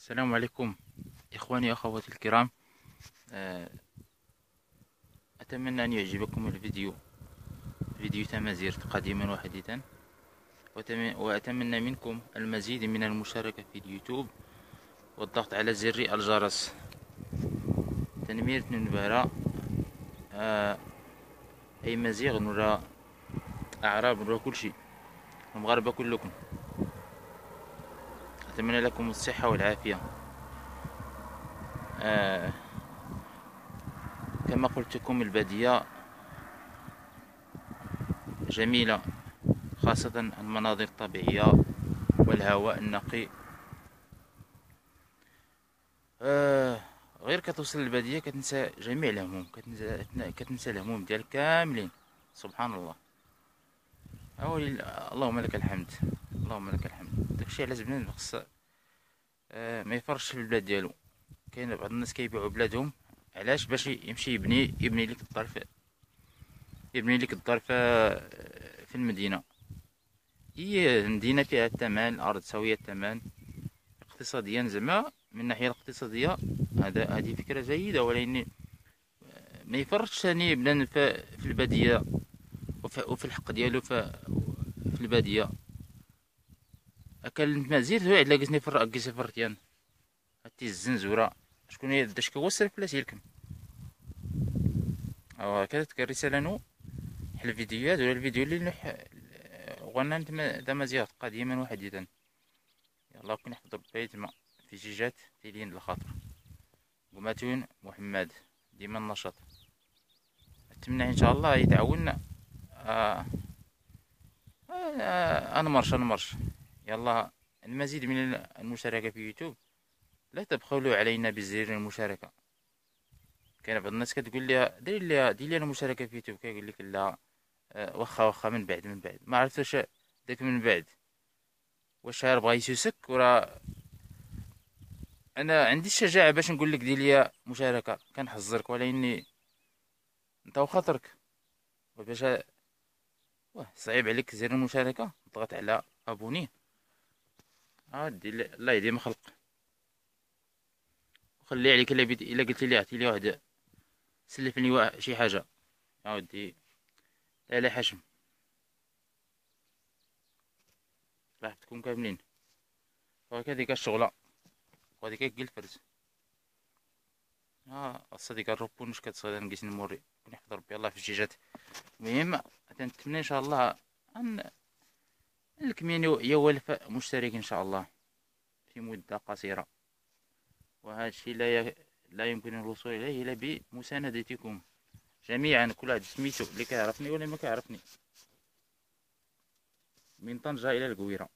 السلام عليكم إخواني وأخواتي الكرام. آه، أتمنى أن يعجبكم الفيديو فيديو تمازيرت قديما وحديثا. وأتمنى منكم المزيد من المشاركة في اليوتيوب والضغط على زر الجرس. تنمية ننبرة آه، أي مزيغ نرى أعراب نرى كل شيء. المغاربة كلكم. أتمنى لكم الصحة والعافية. آه كما قلت لكم البادية جميلة خاصة المناظر الطبيعية والهواء النقي. آه غير كتوصل للبادية كتنسى جميع الهموم كتنسى, كتنسى الهموم ديالك كاملين سبحان الله. أولي اللهم لك الحمد. اللهم لك الحمد. داكشي علاش بنادم خص آه ما يفرش في البلاد ديالو. كاين بعض الناس كيبيعوا بلادهم. علاش؟ باش يمشي يبني يبني لك الدار في يبني لك الدار في في المدينة. هي المدينة فيها الثمن الأرض سوية الثمن. اقتصاديا زعما من الناحية الاقتصادية هذا هذه فكرة جيدة. ولكن ما يفرش ثاني بنادم في البادية. وفي الحق ديالو في البادية. أكل مازير توعد لاقيتني في الرأي كيسي فرتيان هاتي الزنزورة. شكون هي داش كوسر فلاس يلكم أو هكذا تلك الرسالة نو. حل الفيديوهات ولا الفيديو اللي نح غوانا نتما دا مزيغ قديما وحديثا. يلا كون نحفظ بيت ما في جيجات تيلين الخاطر. قماتون محمد ديما النشاط. نتمنى إن شاء الله يتعاوننا. آه. آه أنا مرش أنا مرش. يلا المزيد من المشاركة في يوتيوب. لا تبخلوا علينا بزر المشاركة. كاين بعض الناس كتقول لي دير لي دير لي المشاركة في يوتيوب. كيقول لك لا آه، واخا واخا من بعد من بعد. ما عرفت واش داك من بعد. واش بغا يسوسك؟ ورا أنا عندي الشجاعة باش نقول لك دير لي مشاركة. كنحذرك ولكني أنت وخاطرك وباش صعيب عليك زر المشاركة. ضغط على أبوني. عادي الله يديم خلق. وخلي عليك إلا بيت إلا قلت لي عطي لي واحد. سلفني شي حاجة. عاودي لا لا حشم. راح تكون كاملين وهكذا الشغله وهذيك كي الفرز ها الصديق الروبون مش كتصغير نقيس نموري. ونحفظ ربي. الله في الجيجات المهم نتمنى إن شاء الله أن الكمين يولف مشترك إن شاء الله في مدة قصيرة. وهذا الشيء لا لا يمكن الوصول إليه إلا بمساندتكم جميعا. كل واحد سميتو اللي كيعرفني ولا ما كيعرفني من طنجة إلى القويرة.